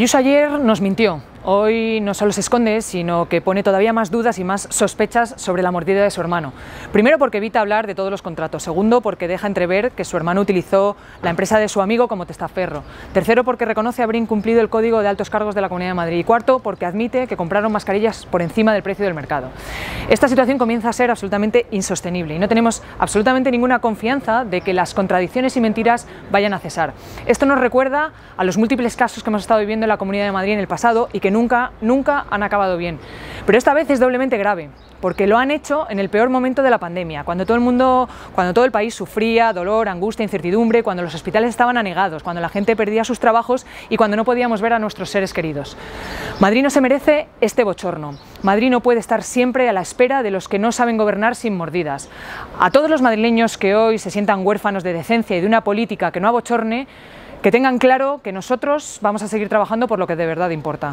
Ayuso ayer nos mintió. Hoy no solo se esconde, sino que pone todavía más dudas y más sospechas sobre la mordida de su hermano. Primero porque evita hablar de todos los contratos. Segundo porque deja entrever que su hermano utilizó la empresa de su amigo como testaferro. Tercero porque reconoce haber incumplido el código de altos cargos de la Comunidad de Madrid. Y cuarto porque admite que compraron mascarillas por encima del precio del mercado. Esta situación comienza a ser absolutamente insostenible y no tenemos absolutamente ninguna confianza de que las contradicciones y mentiras vayan a cesar. Esto nos recuerda a los múltiples casos que hemos estado viviendo en la Comunidad de Madrid en el pasado y que nunca, nunca han acabado bien. Pero esta vez es doblemente grave, porque lo han hecho en el peor momento de la pandemia, cuando todo el mundo, cuando todo el país sufría dolor, angustia, incertidumbre, cuando los hospitales estaban anegados, cuando la gente perdía sus trabajos y cuando no podíamos ver a nuestros seres queridos. Madrid no se merece este bochorno. Madrid no puede estar siempre a la espera de los que no saben gobernar sin mordidas. A todos los madrileños que hoy se sientan huérfanos de decencia y de una política que no abochorne, que tengan claro que nosotros vamos a seguir trabajando por lo que de verdad importa.